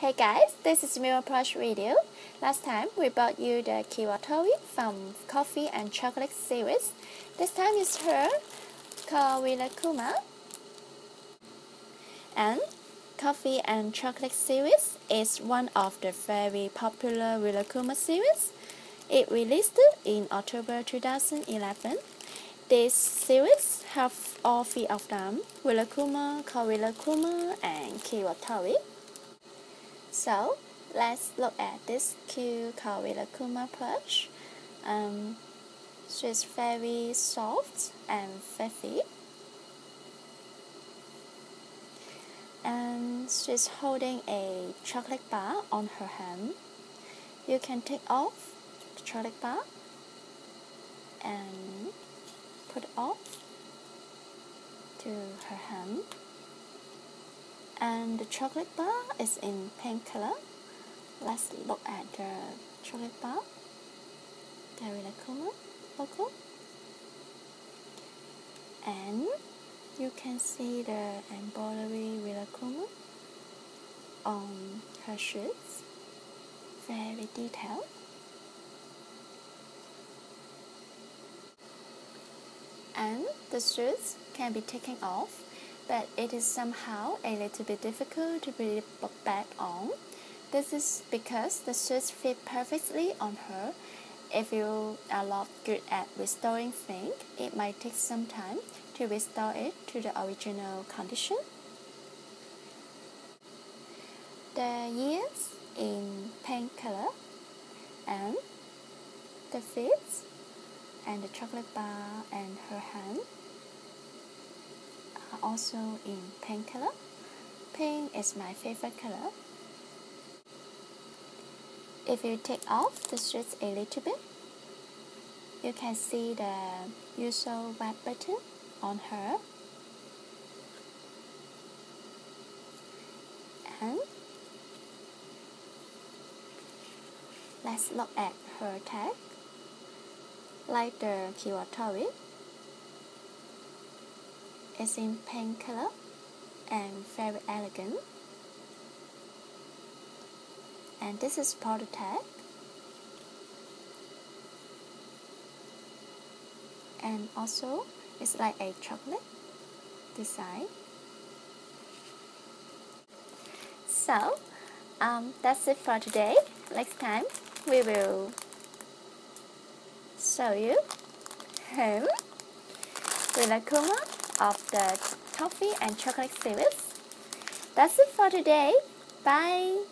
Hey guys, this is Mira Plush video. Last time we brought you the Kiiroitori from Coffee and Chocolate series. This time it's her called Rilakkuma. And Coffee and Chocolate series is one of the very popular Rilakkuma series. It released in October 2011. This series have all three of them, Rilakkuma, Korilakkuma, and Kiiroitori. So let's look at this cute Korilakkuma plush. Um, she's very soft and fluffy. And she's holding a chocolate bar on her hand. You can take off the chocolate bar and put off to her hand and the chocolate bar is in pink color. Let's look at the chocolate bar. The Rilakkuma logo and you can see the embroidery Rilakkuma on her shoes. Very detailed. And the shoes can be taken off but it is somehow a little bit difficult to put it back on. This is because the shoes fit perfectly on her. If you are not good at restoring things, it might take some time to restore it to the original condition. The ears in pink color and the feet and the chocolate bar and her hand also in pink color. Pink is my favorite color. If you take off the strips a little bit, you can see the usual white button on her. And let's look at her tag. Like the Kiiroitori, is in pink color and very elegant. And this is tag. And also it's like a chocolate design. So um, that's it for today. Next time we will show you home Rilakkuma of the coffee and chocolate series. That's it for today. Bye.